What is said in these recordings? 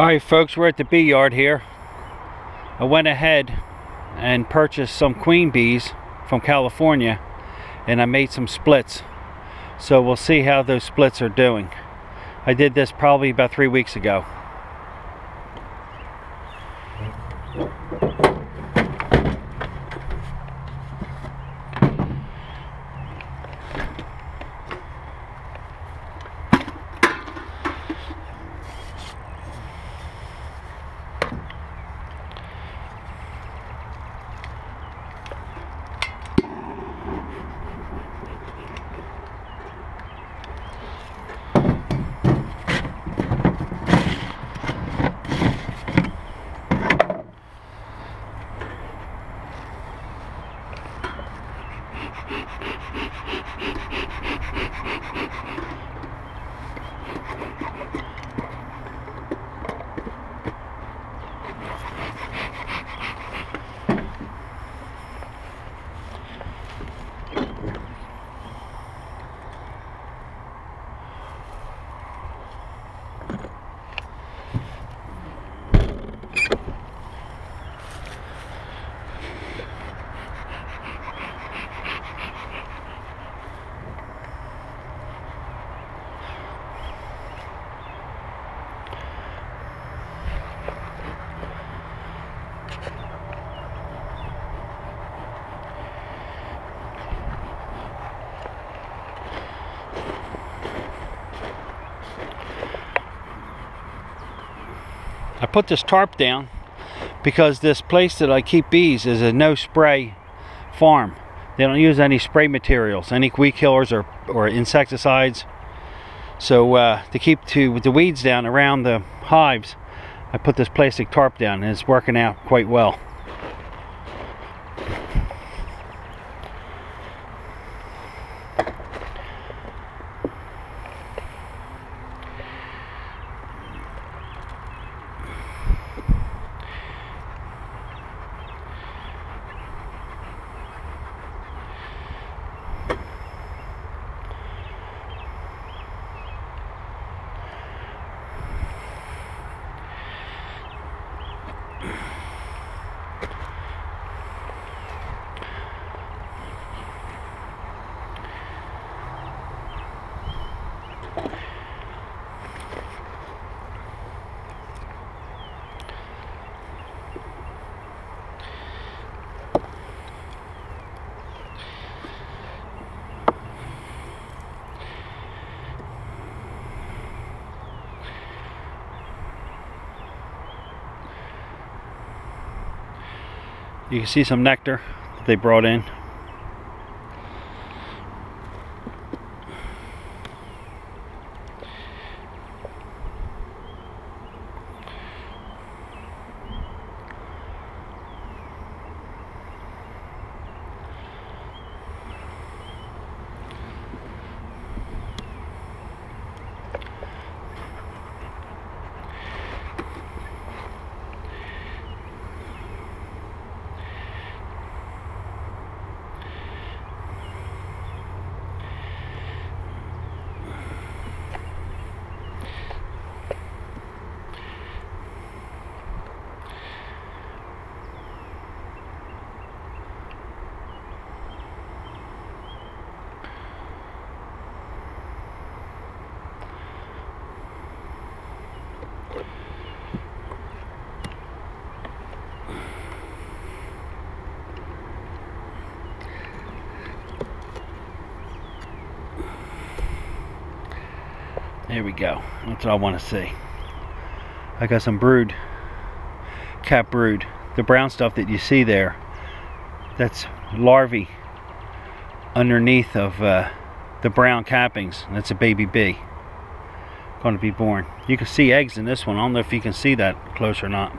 Alright folks, we're at the bee yard here. I went ahead and purchased some queen bees from California and I made some splits. So we'll see how those splits are doing. I did this probably about three weeks ago. Put this tarp down because this place that I keep bees is a no spray farm. They don't use any spray materials, any weed killers or, or insecticides. So uh, to keep to the weeds down around the hives, I put this plastic tarp down and it's working out quite well. You can see some nectar that they brought in. There we go. That's what I want to see. I got some brood, cap brood. The brown stuff that you see there, that's larvae underneath of uh, the brown cappings. That's a baby bee going to be born. You can see eggs in this one. I don't know if you can see that close or not.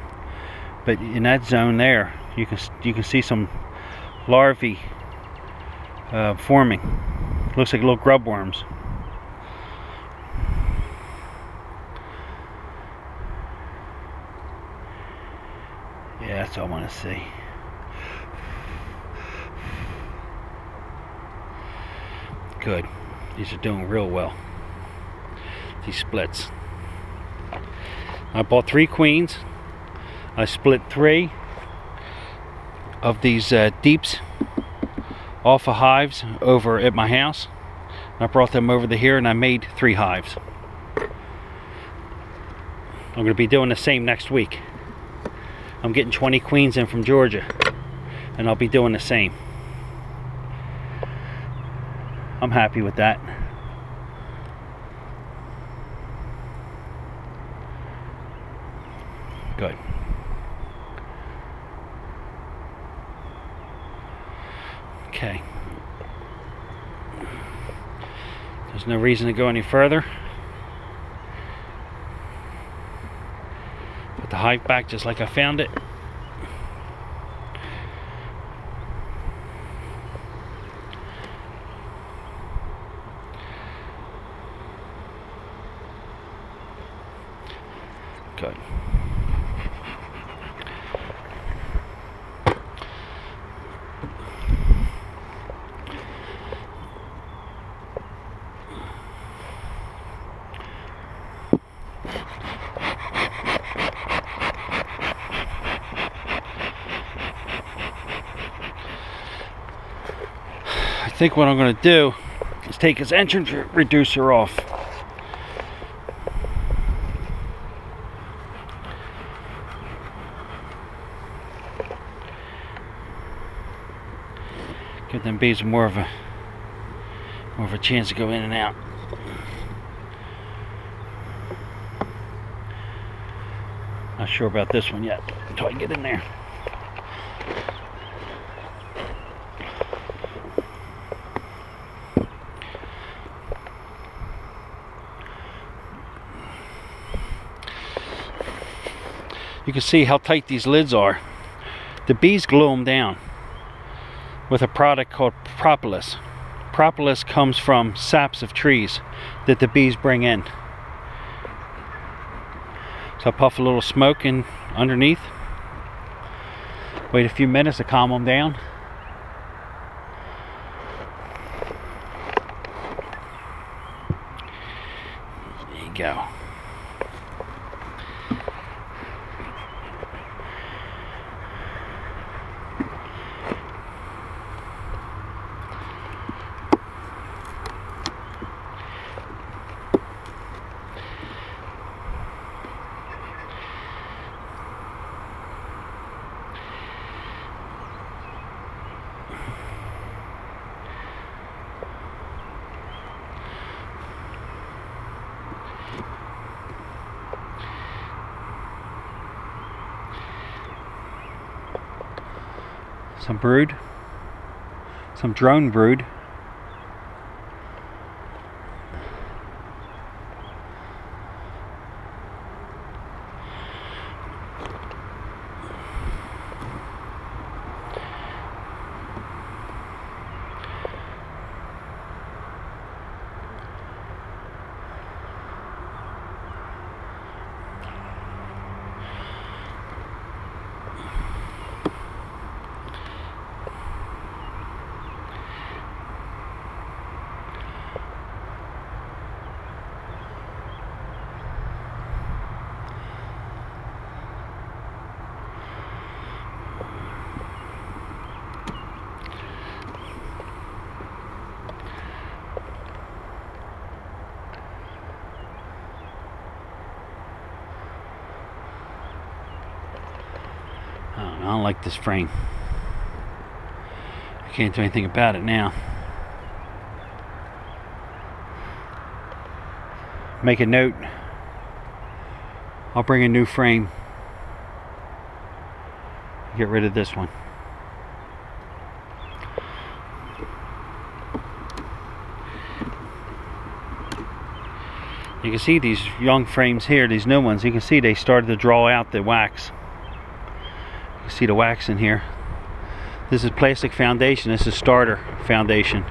But in that zone there, you can you can see some larvae uh, forming. Looks like little grub worms. Yeah, that's all I want to see. Good. These are doing real well. These splits. I bought three queens. I split three of these uh, deeps off of hives over at my house. I brought them over to here and I made three hives. I'm going to be doing the same next week. I'm getting 20 queens in from Georgia and I'll be doing the same. I'm happy with that. Good. Okay. There's no reason to go any further. The hike back just like I found it. Good. I think what I'm going to do is take his entrance reducer off. Give them bees more of a more of a chance to go in and out. Not sure about this one yet until I get in there. You can see how tight these lids are. The bees glue them down with a product called propolis. Propolis comes from saps of trees that the bees bring in. So I puff a little smoke in underneath. Wait a few minutes to calm them down. There you go. some brood, some drone brood. I don't, like this frame. I can't do anything about it now. Make a note. I'll bring a new frame. Get rid of this one. You can see these young frames here, these new ones, you can see they started to draw out the wax. See the wax in here. This is plastic foundation, this is starter foundation.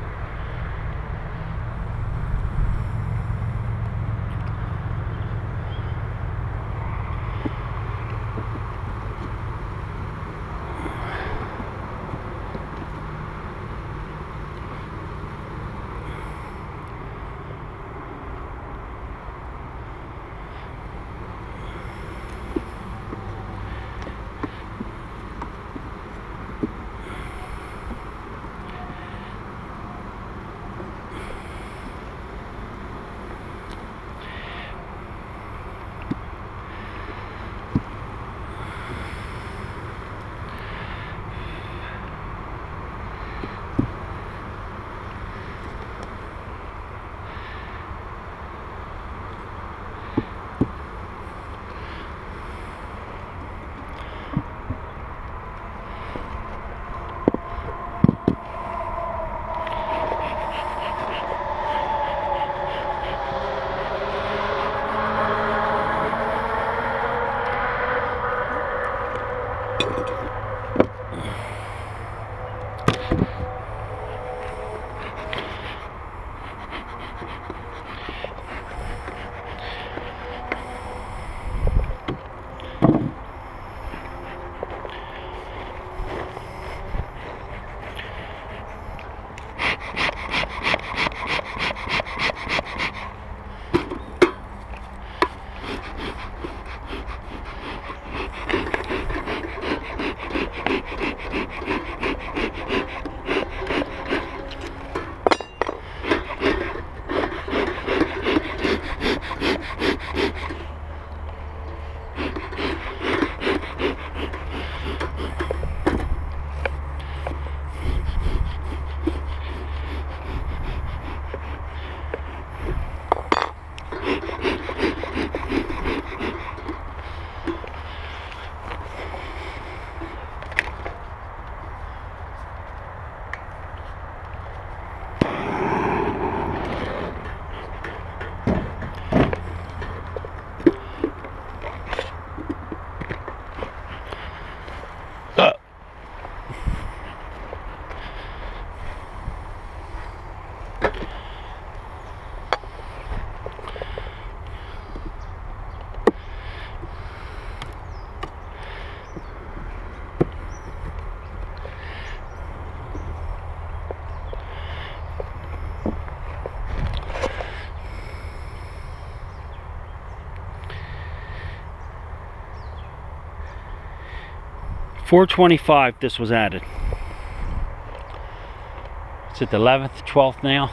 425 this was added. It's at the 11th, 12th now.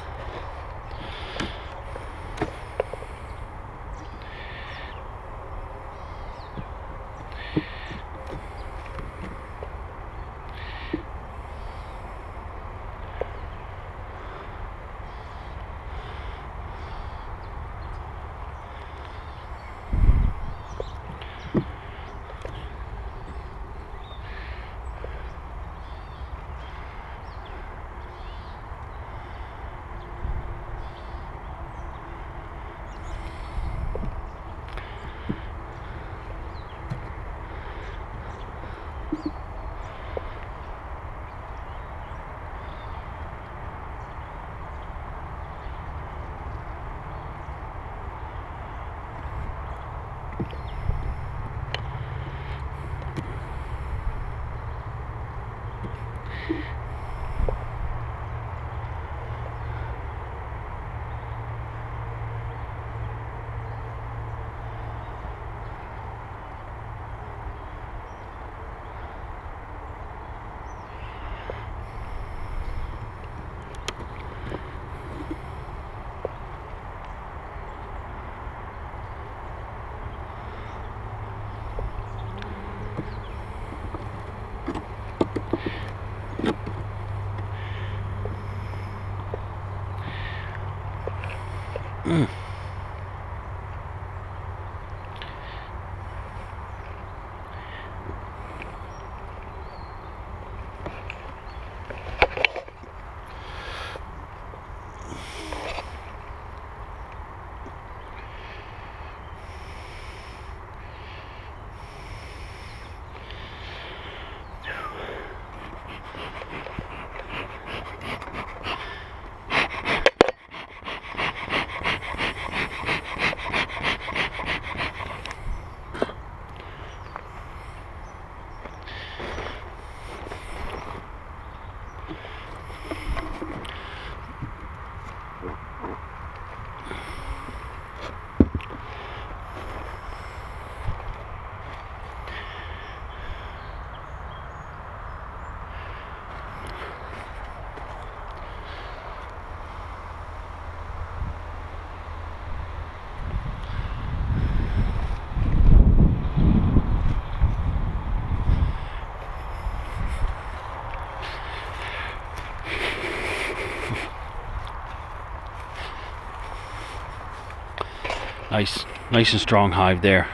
Nice, nice and strong hive there.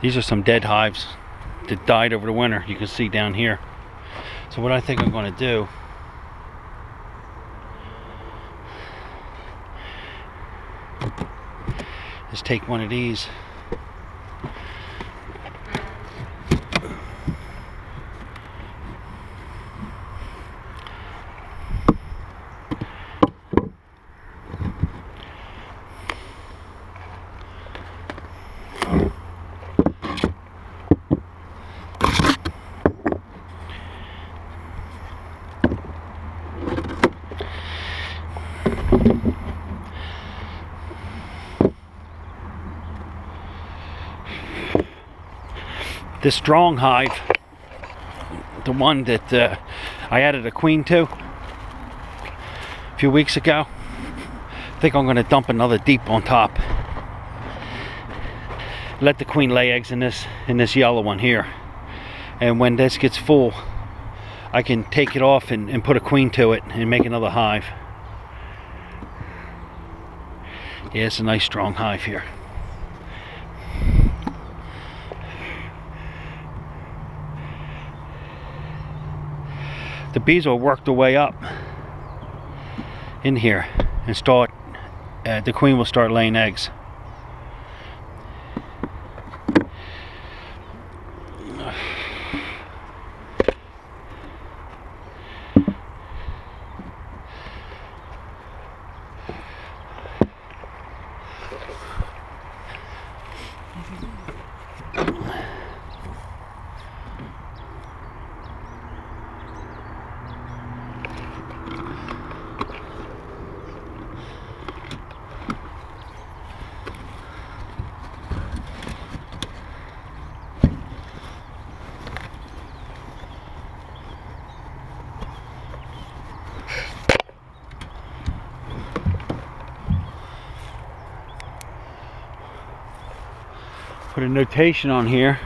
These are some dead hives that died over the winter. You can see down here. So what I think I'm going to do is take one of these This strong hive, the one that uh, I added a queen to a few weeks ago, I think I'm going to dump another deep on top. Let the queen lay eggs in this in this yellow one here. And when this gets full, I can take it off and, and put a queen to it and make another hive. Yeah, it's a nice strong hive here. The bees will work their way up in here and start, uh, the queen will start laying eggs. Notation on here.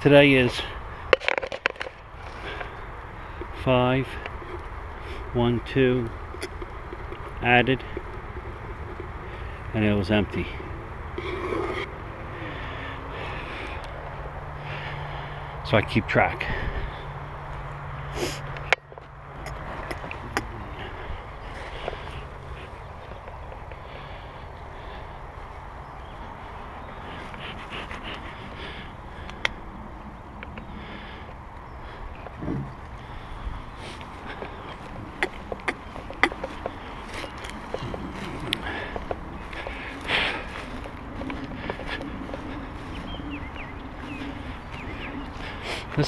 Today is five, one, two, added, and it was empty. So I keep track.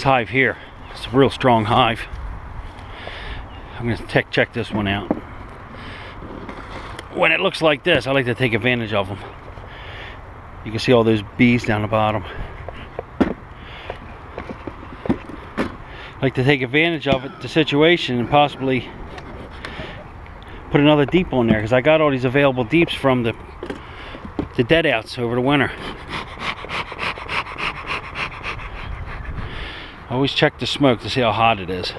This hive here, it's a real strong hive. I'm going to check this one out. When it looks like this, I like to take advantage of them. You can see all those bees down the bottom. Like to take advantage of it, the situation, and possibly put another deep on there because I got all these available deeps from the the dead outs over the winter. Always check the smoke to see how hot it is.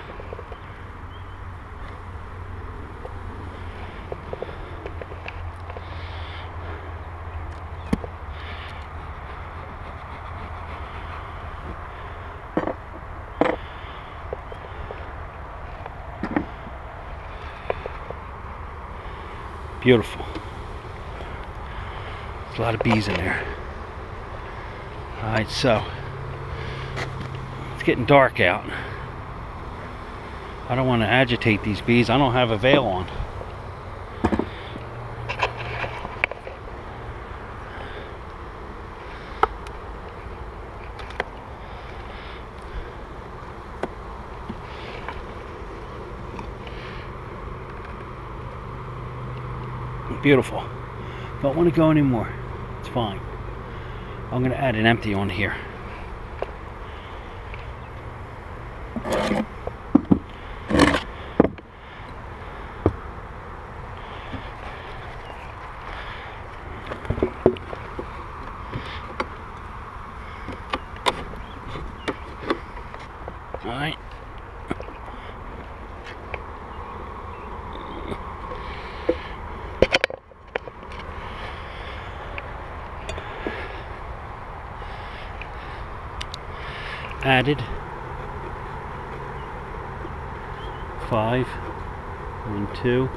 Beautiful. There's a lot of bees in there. Alright, so it's getting dark out. I don't want to agitate these bees. I don't have a veil on. Beautiful. Don't want to go anymore. It's fine. I'm going to add an empty on here. Alright. Added five, one, two.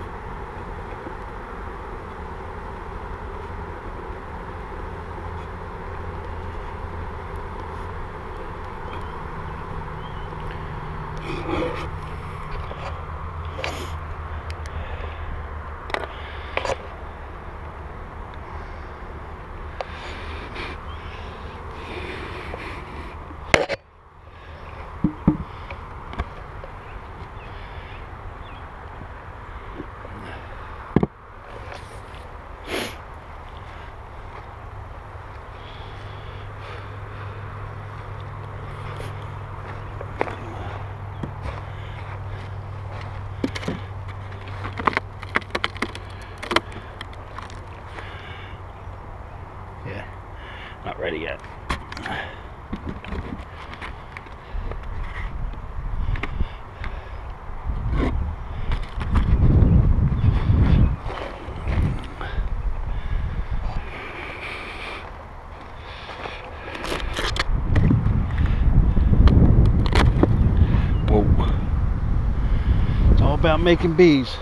Making bees.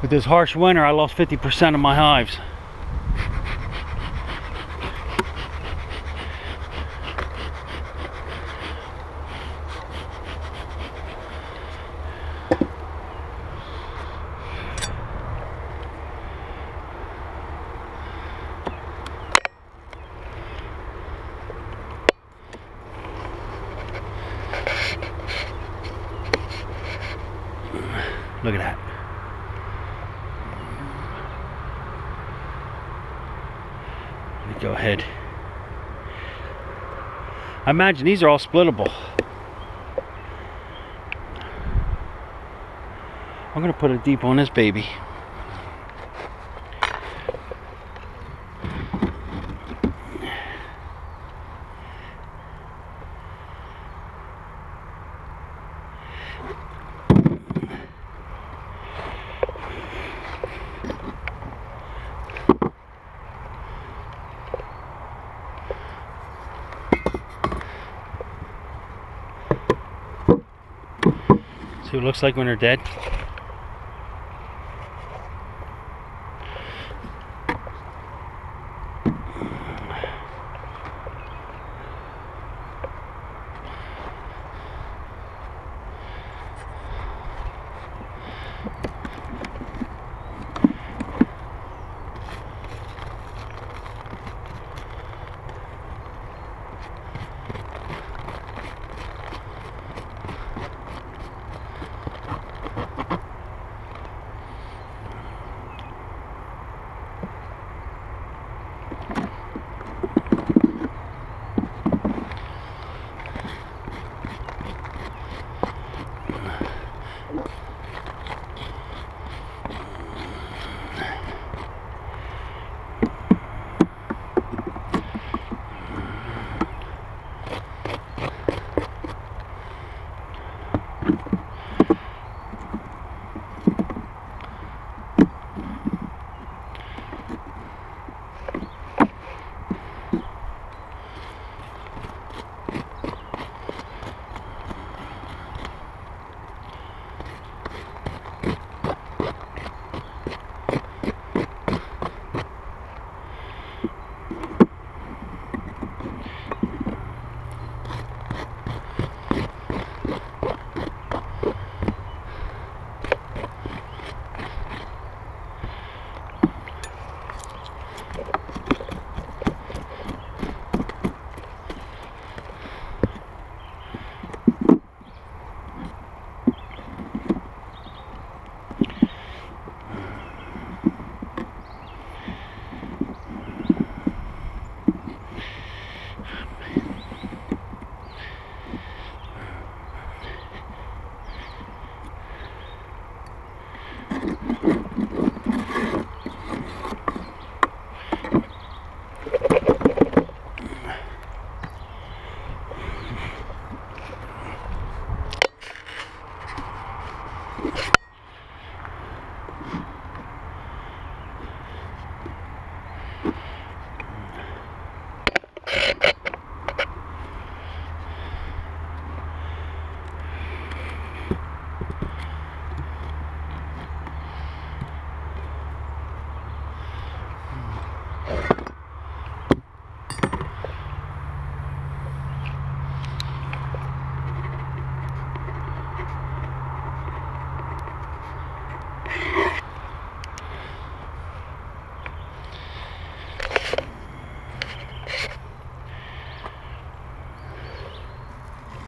With this harsh winter, I lost 50% of my hives. Look at that. Let me go ahead. I imagine these are all splittable. I'm gonna put a deep on this baby. See what it looks like when they're dead.